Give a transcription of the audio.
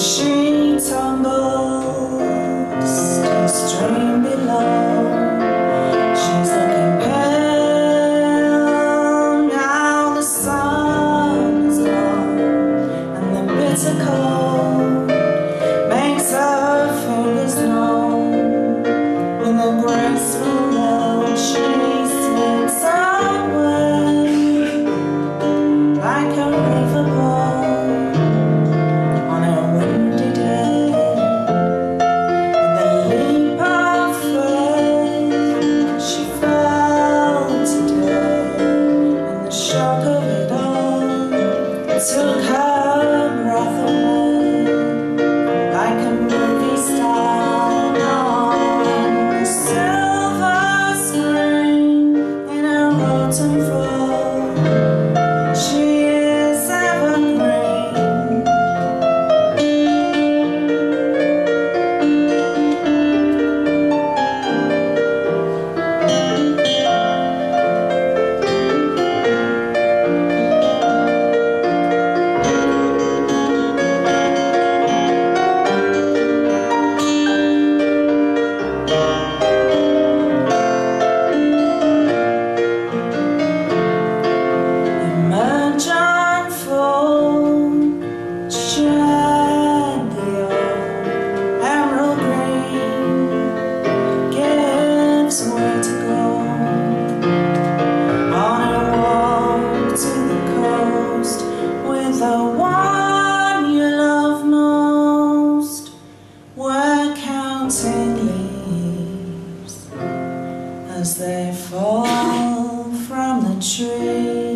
she they fall from the tree.